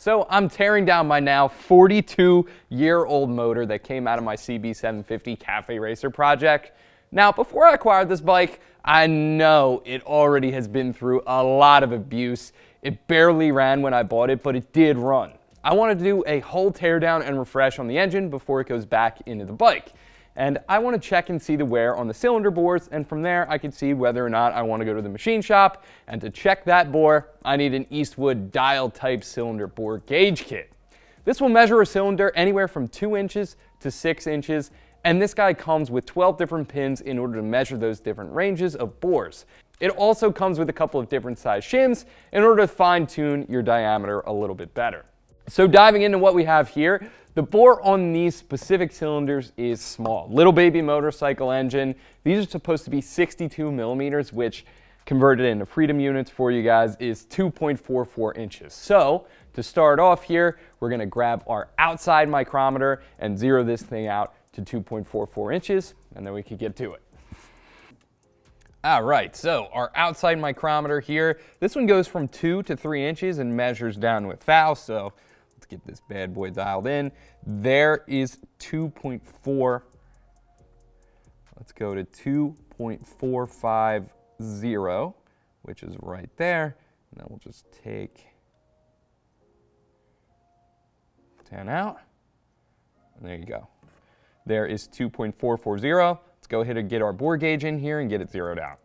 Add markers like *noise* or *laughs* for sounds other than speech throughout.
So I'm tearing down my now 42 year old motor that came out of my CB750 Cafe Racer project. Now, before I acquired this bike, I know it already has been through a lot of abuse. It barely ran when I bought it, but it did run. I want to do a whole teardown and refresh on the engine before it goes back into the bike. And I want to check and see the wear on the cylinder bores, and from there I can see whether or not I want to go to the machine shop. And to check that bore, I need an Eastwood dial type cylinder bore gauge kit. This will measure a cylinder anywhere from 2 inches to 6 inches, and this guy comes with 12 different pins in order to measure those different ranges of bores. It also comes with a couple of different size shims in order to fine tune your diameter a little bit better. So diving into what we have here, the bore on these specific cylinders is small. Little baby motorcycle engine. These are supposed to be 62 millimeters, which converted into freedom units for you guys is 2.44 inches. So to start off here, we're gonna grab our outside micrometer and zero this thing out to 2.44 inches, and then we can get to it. All right, so our outside micrometer here, this one goes from two to three inches and measures down with thou, so get this bad boy dialed in. There is 2.4. Let's go to 2.450, which is right there. And then we'll just take 10 out. And there you go. There is 2.440. Let's go ahead and get our bore gauge in here and get it zeroed out.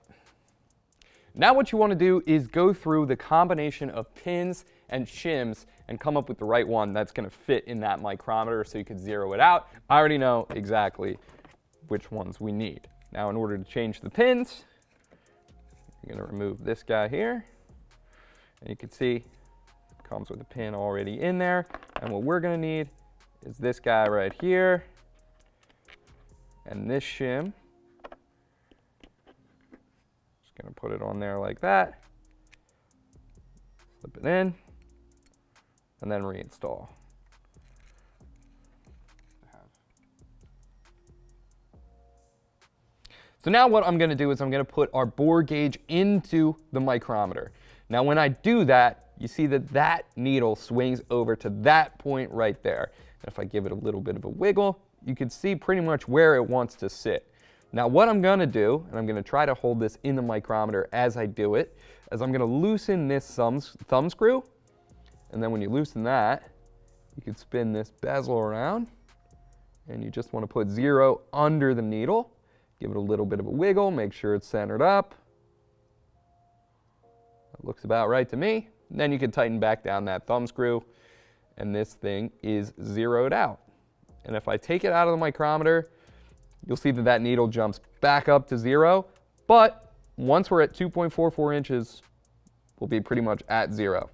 Now what you want to do is go through the combination of pins and shims and come up with the right one that's going to fit in that micrometer so you can zero it out. I already know exactly which ones we need. Now in order to change the pins, you're going to remove this guy here. And you can see it comes with a pin already in there. And what we're going to need is this guy right here and this shim. To put it on there like that. Slip it in and then reinstall. So now what I'm gonna do is I'm gonna put our bore gauge into the micrometer. Now when I do that, you see that that needle swings over to that point right there. And if I give it a little bit of a wiggle, you can see pretty much where it wants to sit. Now what I'm gonna do, and I'm gonna try to hold this in the micrometer as I do it, is I'm gonna loosen this thumb, thumb screw and then when you loosen that, you can spin this bezel around and you just want to put zero under the needle. Give it a little bit of a wiggle, make sure it's centered up. That looks about right to me. And then you can tighten back down that thumb screw and this thing is zeroed out. And if I take it out of the micrometer, you'll see that that needle jumps back up to zero. But once we're at 2.44 inches, we'll be pretty much at zero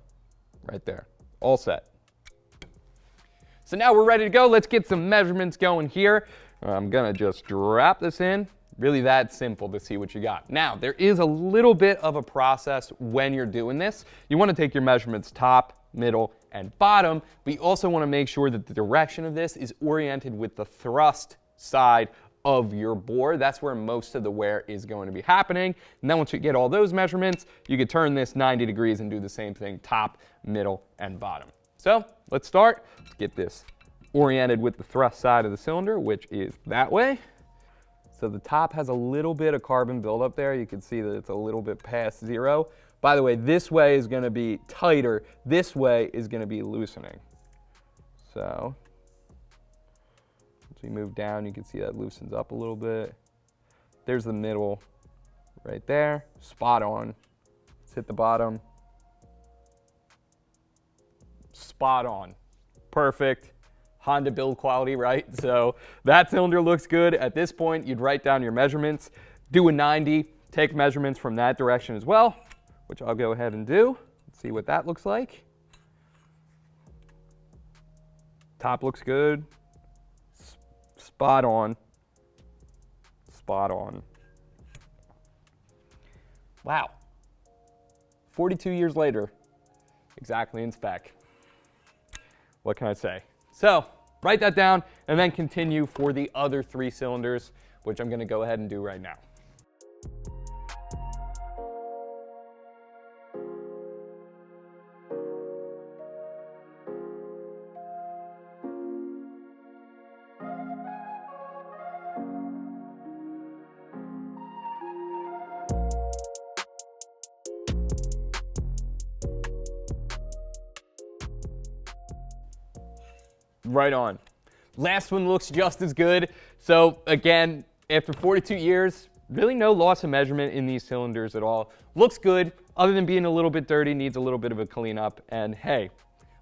right there. All set. So now we're ready to go. Let's get some measurements going here. Uh, I'm gonna just drop this in. Really that simple to see what you got. Now, there is a little bit of a process when you're doing this. You wanna take your measurements top, middle, and bottom, but you also wanna make sure that the direction of this is oriented with the thrust side of your bore. That's where most of the wear is going to be happening. And then once you get all those measurements, you could turn this 90 degrees and do the same thing top, middle, and bottom. So let's start. Let's get this oriented with the thrust side of the cylinder, which is that way. So the top has a little bit of carbon buildup there. You can see that it's a little bit past zero. By the way, this way is gonna be tighter. This way is gonna be loosening. So as we move down, you can see that loosens up a little bit. There's the middle right there, spot on. Let's hit the bottom. Spot on, perfect. Honda build quality, right? *laughs* So that cylinder looks good. At this point, you'd write down your measurements, do a 90, take measurements from that direction as well, which I'll go ahead and do. Let's See what that looks like. Top looks good, Spot on. Spot on. Wow. 42 years later, exactly in spec. What can I say? So, write that down and then continue for the other three cylinders, which I'm going to go ahead and do right now. Right on. Last one looks just as good. So again, after 42 years, really no loss of measurement in these cylinders at all. Looks good, other than being a little bit dirty, needs a little bit of a cleanup. And hey,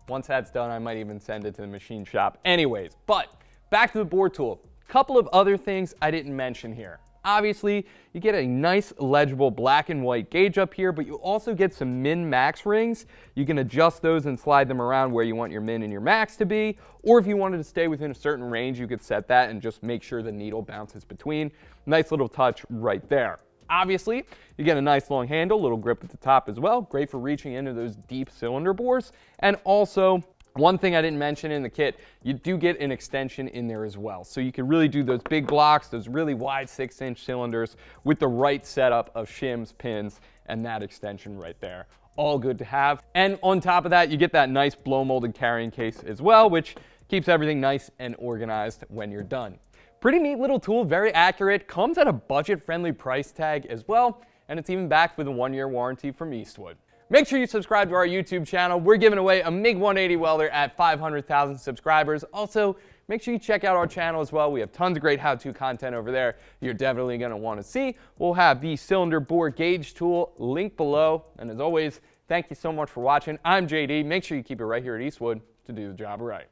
once that's done, I might even send it to the machine shop. Anyways, but back to the bore tool. Couple of other things I didn't mention here. Obviously, you get a nice legible black and white gauge up here, but you also get some min-max rings. You can adjust those and slide them around where you want your min and your max to be, or if you wanted to stay within a certain range, you could set that and just make sure the needle bounces between. Nice little touch right there. Obviously, you get a nice long handle, little grip at the top as well. Great for reaching into those deep cylinder bores. And also, one thing I didn't mention in the kit, you do get an extension in there as well. So you can really do those big blocks, those really wide six inch cylinders with the right setup of shims, pins, and that extension right there. All good to have. And on top of that, you get that nice blow molded carrying case as well, which keeps everything nice and organized when you're done. Pretty neat little tool, very accurate, comes at a budget friendly price tag as well, and it's even backed with a one year warranty from Eastwood. Make sure you subscribe to our YouTube channel. We're giving away a MiG 180 welder at 500,000 subscribers. Also, make sure you check out our channel as well. We have tons of great how-to content over there you're definitely going to want to see. We'll have the cylinder bore gauge tool linked below. And as always, thank you so much for watching. I'm JD. Make sure you keep it right here at Eastwood to do the job right.